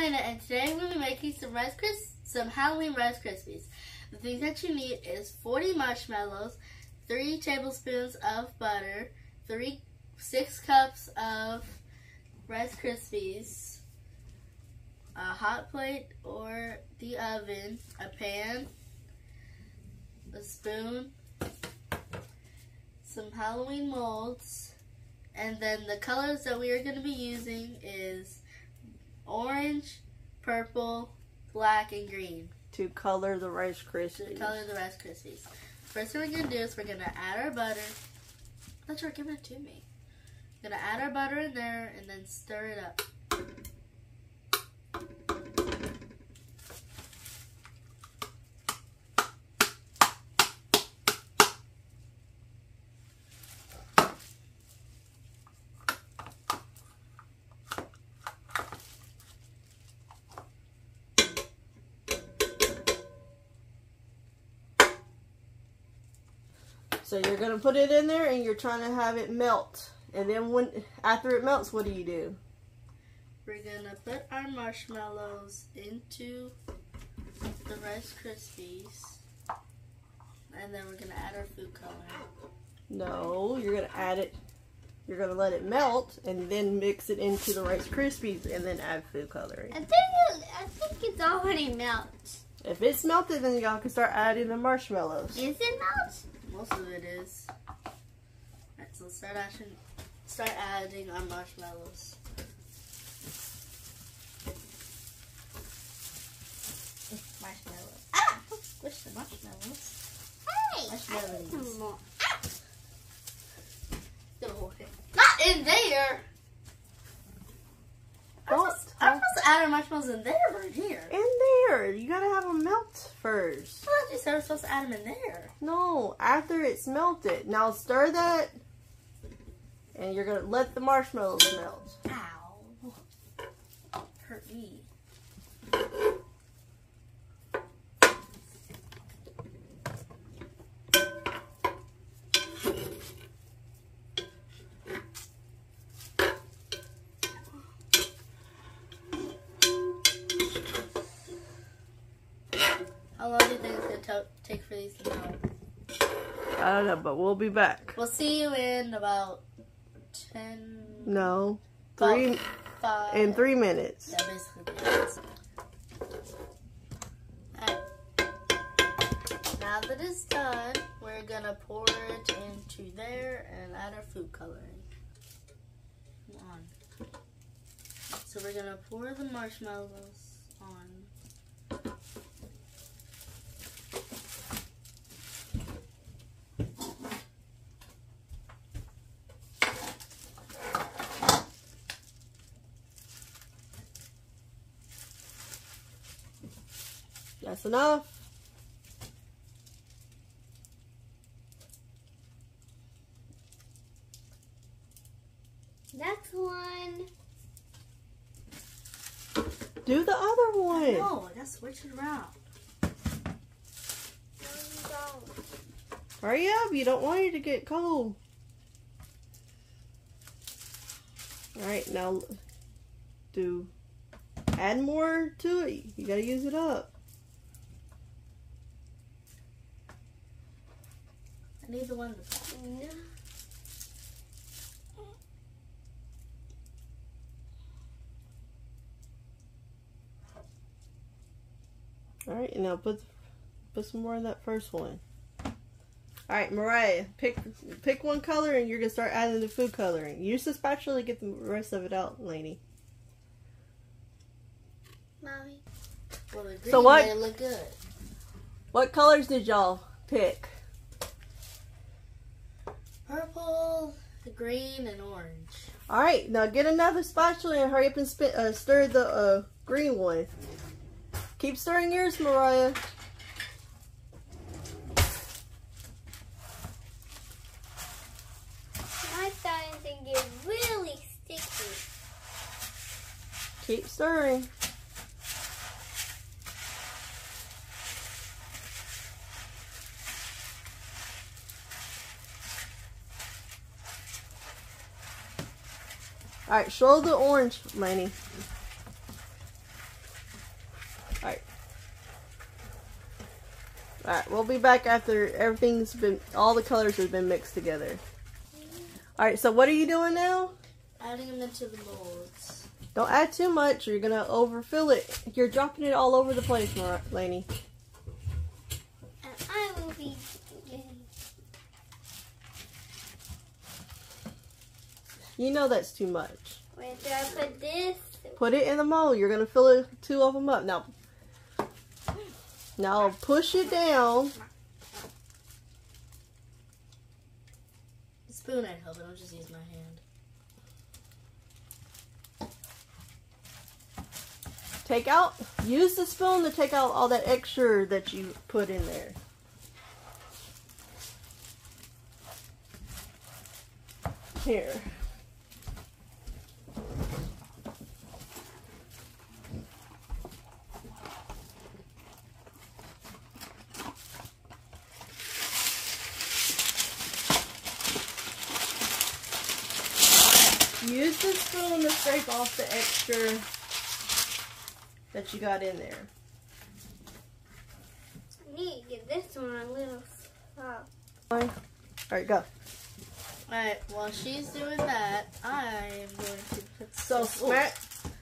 Elena and today I'm going to be making some Rice Kris some Halloween Rice Krispies. The things that you need is 40 marshmallows, 3 tablespoons of butter, 3 6 cups of Rice Krispies, a hot plate or the oven, a pan, a spoon, some Halloween molds, and then the colors that we are going to be using is orange, purple, black, and green. To color the Rice Krispies. To color the Rice Krispies. First thing we're going to do is we're going to add our butter. Let's give it to me. We're going to add our butter in there and then stir it up. So you're gonna put it in there and you're trying to have it melt. And then when after it melts, what do you do? We're gonna put our marshmallows into the Rice Krispies. And then we're gonna add our food coloring. No, you're gonna add it you're gonna let it melt and then mix it into the Rice Krispies and then add food coloring. I think it, I think it's already melted. If it's melted, then y'all can start adding the marshmallows. Is it melt? Most of it is. Alright, so start adding, start adding our marshmallows. Marshmallows. Ah! Squish the marshmallows. Hey! Marshmallows. I need some more. Oh, okay. Not in there! I'm Don't supposed, I'm supposed to add our marshmallows in there or in here? In there. You gotta have them melt first. I thought you said we're supposed to add them in there. No, after it's melted. Now stir that and you're gonna let the marshmallows melt. Ow. Hurt me. How long do you think it's going to take for these to melt? I don't know, but we'll be back. We'll see you in about 10, No. Three 5. in three minutes. Yeah, basically. Now that it's done, we're gonna pour it into there and add our food coloring. Come on. So we're gonna pour the marshmallows on. That's enough. That's one. Do the other one. No, I gotta switch it around. No, you don't. Hurry up. You don't want it to get cold. Alright, now do add more to it. You gotta use it up. I need the one that's No. Alright, now put put some more in that first one. Alright, Mariah, pick pick one color and you're gonna start adding the food coloring. Use the spatula to get the rest of it out, Lainey. Mommy. well, the green So what- made it look good. What colors did y'all pick? Purple, green, and orange. Alright, now get another spatula and hurry up and spit, uh, stir the uh, green one. Keep stirring yours, Mariah. My starting to get really sticky. Keep stirring. Alright, show the orange, Lenny. Alright. Alright, we'll be back after everything's been, all the colors have been mixed together. Alright, so what are you doing now? Adding them into the molds. Don't add too much, you're going to overfill it. You're dropping it all over the place, Laney. You know that's too much. Where do I put this? Put it in the mold. You're going to fill it, two of them up. Now, now push it down. The spoon ain't helping. I'll just use my hand. Take out, use the spoon to take out all that extra that you put in there. Here. Use the spoon to scrape off the extra that you got in there. I need to give this one a little stop. Alright, go. Alright, while she's doing that, I am going to put So smash.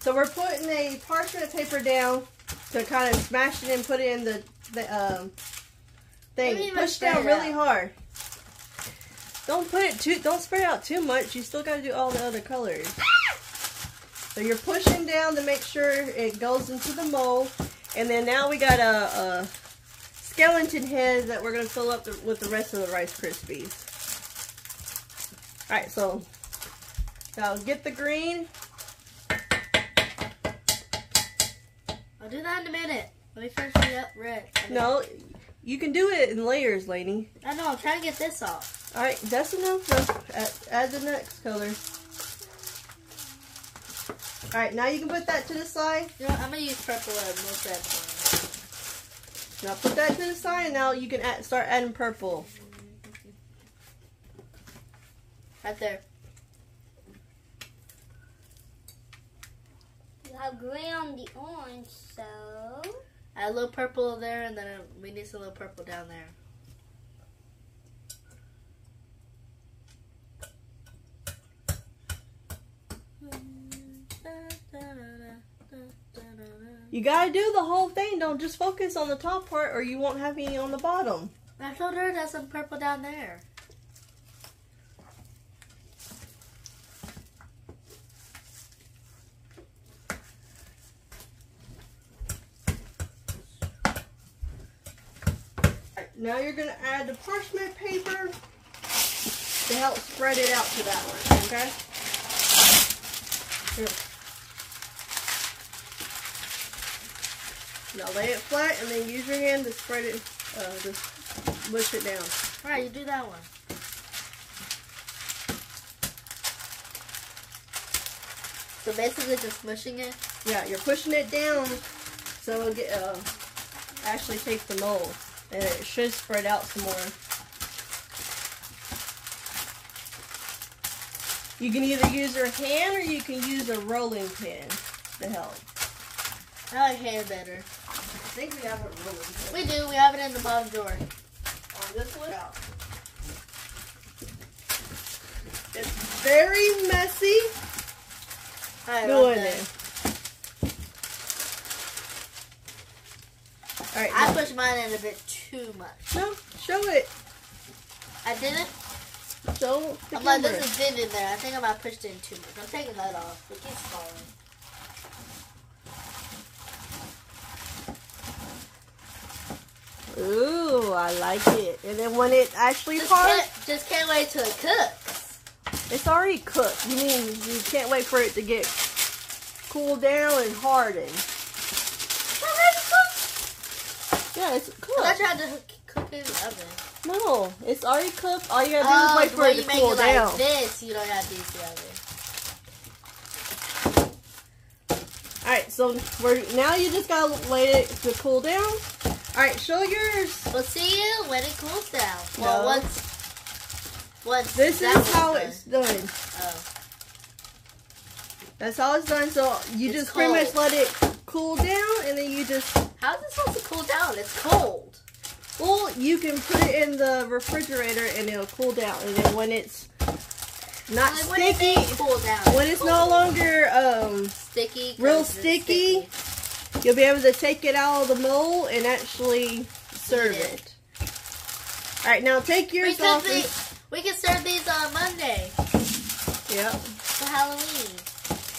So we're putting a parchment paper down to kind of smash it and put it in the the um thing. Push down really hard. Don't put it too. Don't spread out too much. You still got to do all the other colors. So you're pushing down to make sure it goes into the mold, and then now we got a, a skeleton head that we're gonna fill up the, with the rest of the Rice Krispies. All right, so now get the green. I'll do that in a minute. Let me finish the up red. No, you can do it in layers, Lainey. I know, I'm trying to get this off. All right, that's enough. Now, add, add the next color. All right, now you can put that to the side. You know, I'm gonna use purple and most red one. Now put that to the side, and now you can add, start adding purple. Right there. You have gray on the orange, so. Add a little purple there, and then we need some little purple down there. You gotta do the whole thing. Don't just focus on the top part, or you won't have any on the bottom. I told her there's some purple down there. Now you're gonna add the parchment paper to help spread it out to that one. Okay. Here. Now lay it flat, and then use your hand to spread it. Uh, just mush it down. Alright, you do that one. So basically just mushing it. Yeah, you're pushing it down so it'll get uh, actually take the mold, and it should spread out some more. You can either use your hand or you can use a rolling pin to help. I like hand better. I think we have a rolling pin. We do, we have it in the bottom drawer. On this one? It's very messy Alright, doing right there. it. Alright, I now- pushed mine in a bit too much. no, show it. I didn't. Show the I'm like, camera. there's a dent in there. I think I might have pushed in too much. I'm taking that off. It keeps falling. Ooh, I like it. And then when it actually Just parts, can't, just can't wait till it cooks. it's already cooked. You mean you can't wait for it to get cooled down and harden? Yeah, it's I cooked. you had to cook it in the oven. No, it's already cooked. All you gotta do Oh, is wait for it you to cool it down. like this, you don't have to use the oven. All right, so we're now you just gotta wait it to cool down. All right, show yours. We'll see you when it cools down. Well, No. once, once This that is how one's it's done. done. Oh. That's how it's done. So you It's just pretty much let it cool down, and then you just How's it supposed to cool down? It's cold. Well, you can put it in the refrigerator and it'll cool down. And then when it's not when it sticky, may cool down. when it's no longer um, sticky, real it's sticky, you'll be able to take it out of the mold and actually serve Eat it. All right, now take your We can, be, we can serve these on Monday Yep. for Halloween.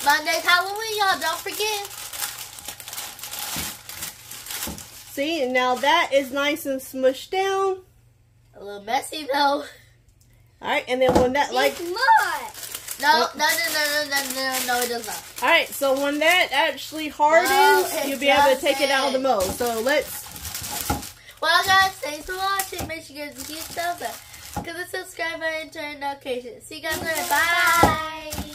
Monday's Halloween, y'all. Don't forget. See, and now that is nice and smushed down. A little messy though. All right, and then when that like, it's not. No, Oh. no, no, no, no, no, no, no, it does not. all right, so when that actually hardens, No, you'll be able to take it out of the mold. So let's Well, guys, thanks for watching. Make sure you guys give us a huge thumbs up. Click the subscribe button and turn notifications. See you guys later. Bye. Bye.